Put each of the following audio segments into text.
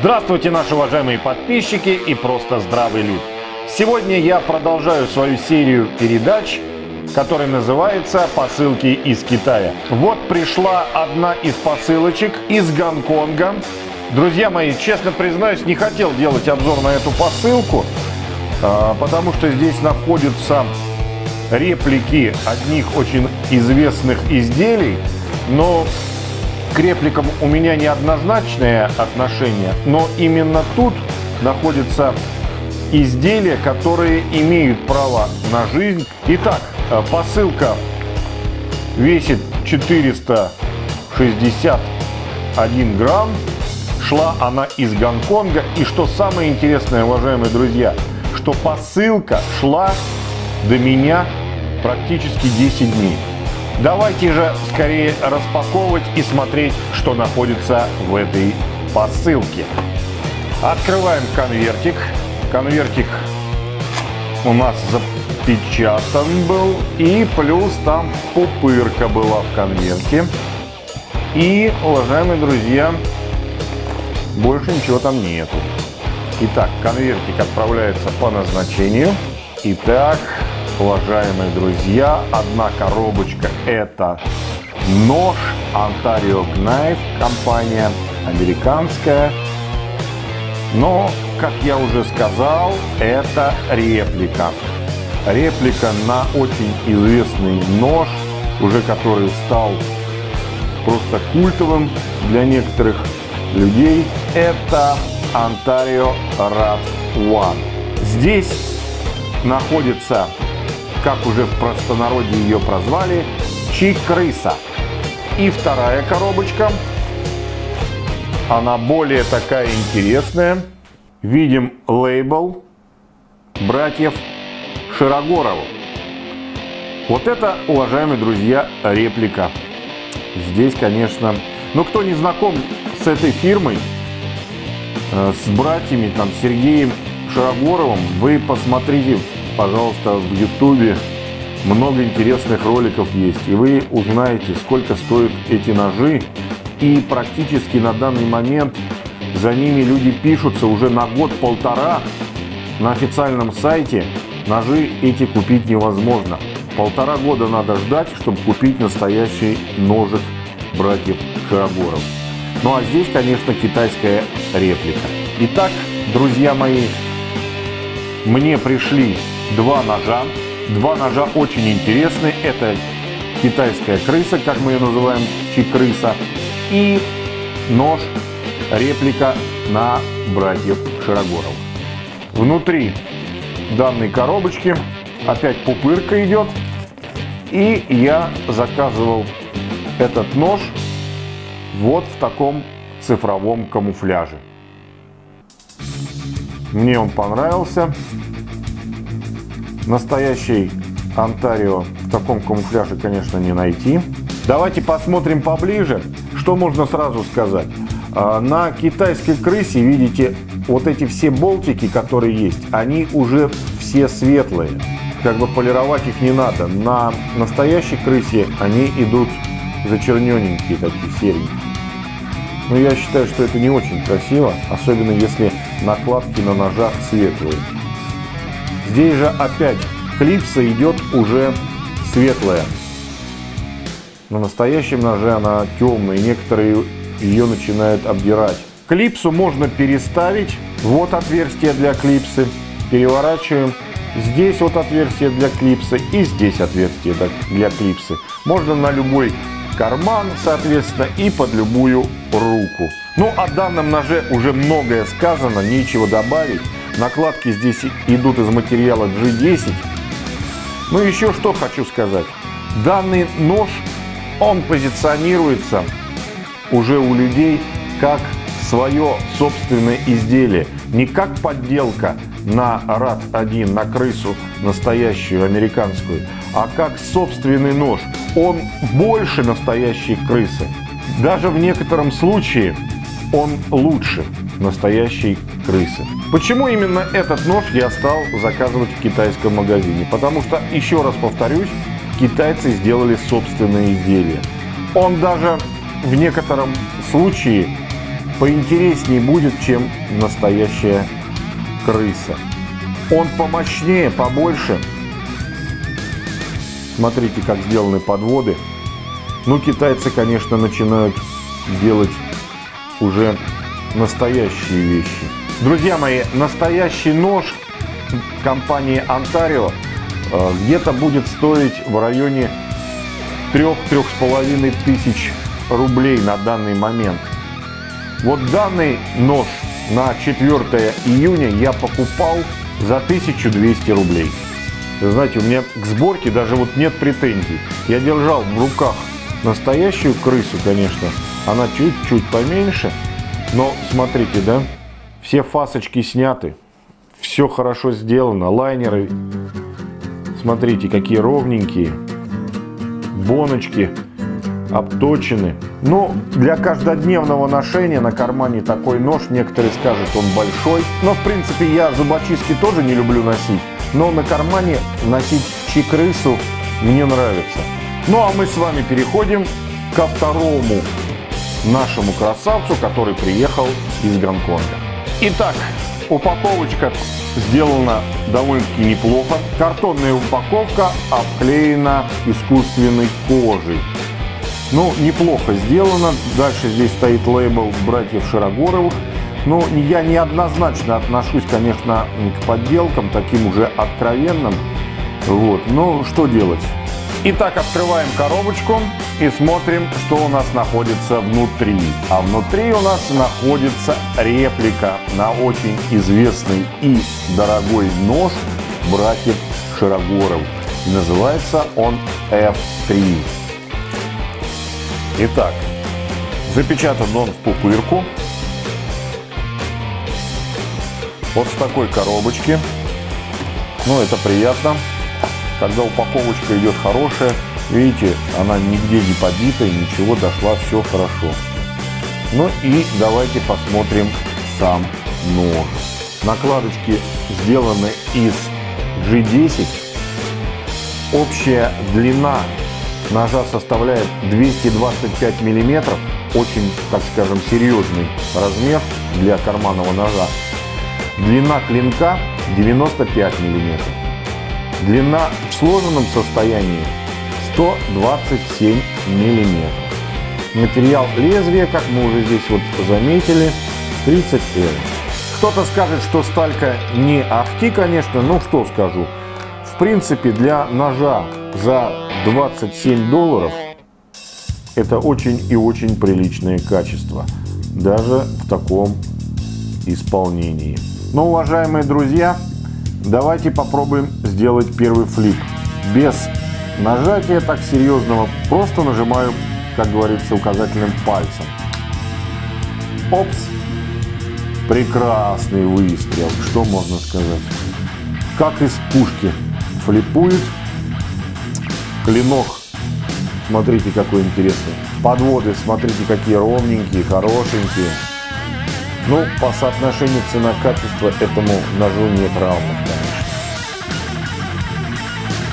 Здравствуйте, наши уважаемые подписчики и просто здравый люд. Сегодня я продолжаю свою серию передач, которая называется «Посылки из Китая». Вот пришла одна из посылочек из Гонконга. Друзья мои, честно признаюсь, не хотел делать обзор на эту посылку, а, потому что здесь находятся реплики одних очень известных изделий, но к репликам у меня неоднозначное отношение, но именно тут находятся изделия, которые имеют право на жизнь. Итак, э, посылка весит 461 грамм. Шла она из Гонконга. И что самое интересное, уважаемые друзья, что посылка шла до меня практически 10 дней. Давайте же скорее распаковывать и смотреть, что находится в этой посылке. Открываем конвертик. Конвертик у нас запечатан был. И плюс там пупырка была в конверте. И, уважаемые друзья, больше ничего там нету. Итак, конвертик отправляется по назначению. Итак, уважаемые друзья, одна коробочка это нож Ontario Knife, компания американская. Но, как я уже сказал, это реплика. Реплика на очень известный нож, уже который стал просто культовым для некоторых людей. Это Ontario Rat One. Здесь находится как уже в простонародье ее прозвали, Чик-крыса. И вторая коробочка, она более такая интересная. Видим лейбл братьев Широгорову. Вот это, уважаемые друзья, реплика. Здесь, конечно, ну кто не знаком с этой фирмой, э, с братьями, там, Сергеем Широгоровым, вы посмотрите пожалуйста, в Ютубе много интересных роликов есть, и вы узнаете, сколько стоят эти ножи. И практически на данный момент за ними люди пишутся уже на год-полтора. На официальном сайте ножи эти купить невозможно. Полтора года надо ждать, чтобы купить настоящий ножик братьев Шиогоров. Ну а здесь, конечно, китайская реплика. Итак, друзья мои, мне пришли два ножа. Два ножа очень интересные. Это китайская крыса, как мы ее называем, чик-крыса. И нож реплика на братьев Широгоров. Внутри данной коробочки опять пупырка идет. И я заказывал этот нож вот в таком цифровом камуфляже. Мне он понравился. Настоящий Онтарио в таком камуфляже, конечно, не найти. Давайте посмотрим поближе, что можно сразу сказать. А, на китайской крысе, видите, вот эти все болтики, которые есть, они уже все светлые. Как бы полировать их не надо. На настоящей крысе они идут зачернененькие такие, серенькие. Но я считаю, что это не очень красиво, особенно если накладки на ножах светлые. Здесь же опять клипса идет уже светлая. На настоящем ноже она темная, некоторые ее начинают обдирать. Клипсу можно переставить. Вот отверстие для клипсы. Переворачиваем. Здесь вот отверстие для клипсы и здесь отверстие для клипсы. Можно на любой карман, соответственно, и под любую руку. Ну, о данном ноже уже многое сказано, нечего добавить. Накладки здесь идут из материала G10. Ну еще что хочу сказать. Данный нож, он позиционируется уже у людей как свое собственное изделие. Не как подделка на РАД-1, на крысу настоящую американскую, а как собственный нож. Он больше настоящей крысы. Даже в некотором случае он лучше настоящей крысы. Почему именно этот нож я стал заказывать в китайском магазине? Потому что, еще раз повторюсь, китайцы сделали собственные изделия. Он даже в некотором случае поинтереснее будет, чем настоящая крыса. Он помощнее, побольше. Смотрите, как сделаны подводы. Ну, китайцы, конечно, начинают делать уже настоящие вещи. Друзья мои, настоящий нож компании Ontario э, где-то будет стоить в районе 3-3,5 тысяч рублей на данный момент. Вот данный нож на 4 июня я покупал за 1200 рублей. Знаете, у меня к сборке даже вот нет претензий. Я держал в руках настоящую крысу, конечно. Она чуть-чуть поменьше. Но смотрите, да, все фасочки сняты. Все хорошо сделано. Лайнеры, смотрите, какие ровненькие. Боночки обточены. Но для каждодневного ношения на кармане такой нож, некоторые скажут, он большой. Но, в принципе, я зубочистки тоже не люблю носить. Но на кармане носить чикрысу мне нравится. Ну, а мы с вами переходим ко второму нашему красавцу, который приехал из Гонконга. Итак, упаковочка сделана довольно-таки неплохо. Картонная упаковка обклеена искусственной кожей. Ну, неплохо сделано. Дальше здесь стоит лейбл братьев Широгоровых. Но я неоднозначно отношусь, конечно, к подделкам, таким уже откровенным. Вот. Но что делать? Итак, открываем коробочку и смотрим, что у нас находится внутри. А внутри у нас находится реплика на очень известный и дорогой нож братьев Широгоров. Называется он F3. Итак, запечатан он в пупырку. Вот в такой коробочке. Ну, это приятно. Когда упаковочка идет хорошая, видите, она нигде не побита, ничего, дошла, все хорошо. Ну и давайте посмотрим сам нож. Накладочки сделаны из G10. Общая длина ножа составляет 225 миллиметров. Очень, так скажем, серьезный размер для карманного ножа. Длина клинка 95 миллиметров. Длина в сложенном состоянии 127 миллиметров. Материал лезвия, как мы уже здесь вот заметили, 30 L. Кто-то скажет, что сталька не ахти, конечно, ну что скажу. В принципе, для ножа за 27 долларов это очень и очень приличное качество. Даже в таком исполнении. Но, уважаемые друзья, давайте попробуем сделать первый флип. Без нажатия так серьезного, просто нажимаю, как говорится, указательным пальцем. Опс! Прекрасный выстрел, что можно сказать. Как из пушки флипует. Клинок, смотрите, какой интересный. Подводы, смотрите, какие ровненькие, хорошенькие. Ну, по соотношению цена-качество этому ножу равных, конечно.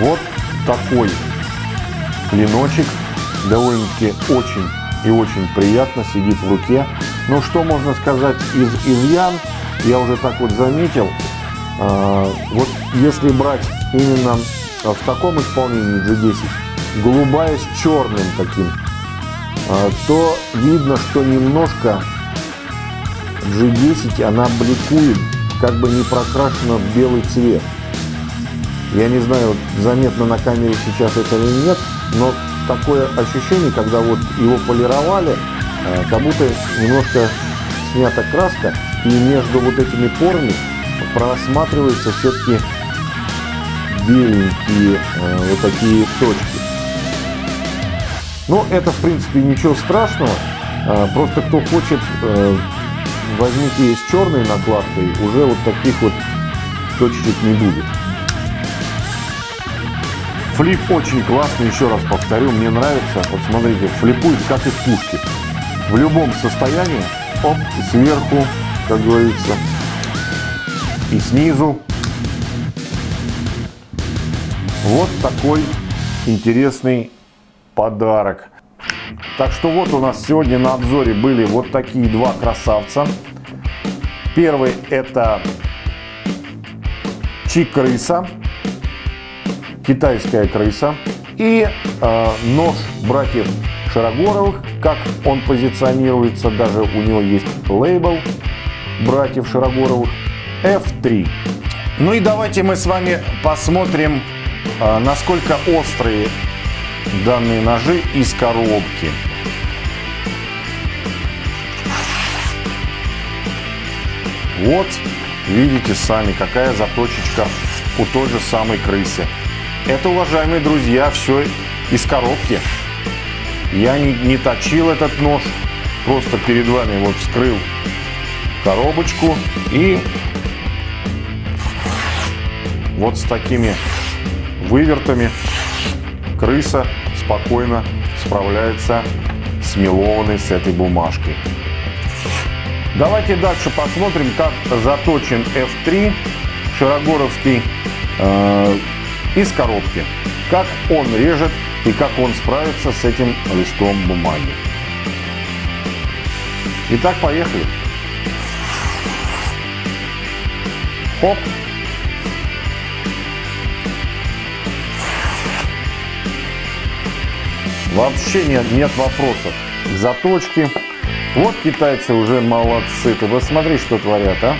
Вот такой клиночек. Довольно-таки очень и очень приятно сидит в руке. Ну, что можно сказать из изъян, я уже так вот заметил. Э, вот если брать именно в таком исполнении G10, голубая с черным таким, э, то видно, что немножко G10 она бликует, как бы не прокрашена в белый цвет. Я не знаю, заметно на камере сейчас это или нет, но такое ощущение, когда вот его полировали, э, как будто немножко снята краска, и между вот этими порами просматриваются все-таки беленькие э, вот такие точки. Но это, в принципе, ничего страшного. Э, просто кто хочет возьмите с черной накладкой, уже вот таких вот точечек не будет. Флип очень классный, еще раз повторю, мне нравится. Вот смотрите, флипует как из пушки. В любом состоянии, оп, сверху, как говорится, и снизу. Вот такой интересный подарок. Так что вот у нас сегодня на обзоре были вот такие два красавца. Первый это чик-крыса, китайская крыса. И э, нож братьев Широгоровых, как он позиционируется, даже у него есть лейбл братьев Широгоровых, F3. Ну и давайте мы с вами посмотрим, э, насколько острые данные ножи из коробки. Вот, видите сами, какая заточечка у той же самой крысы. Это, уважаемые друзья, все из коробки. Я не, не точил этот нож, просто перед вами вот вскрыл коробочку и вот с такими вывертами крыса спокойно справляется с мелованной с этой бумажкой. Давайте дальше посмотрим, как заточен F3 Широгоровский э, из коробки. Как он режет и как он справится с этим листом бумаги. Итак, поехали. Хоп. Вообще нет, нет вопросов к заточке. Вот китайцы уже молодцы. Ты посмотри, что творят, а.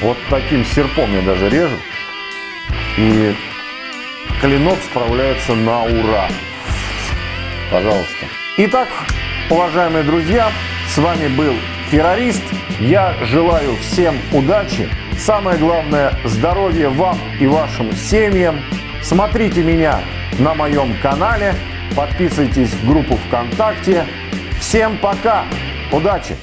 Вот таким серпом я даже режу. И клинок справляется на ура. Пожалуйста. Итак, уважаемые друзья, с вами был террорист. Я желаю всем удачи. Самое главное, здоровья вам и вашим семьям. Смотрите меня на моем канале. Подписывайтесь в группу ВКонтакте. Всем пока. Удачи!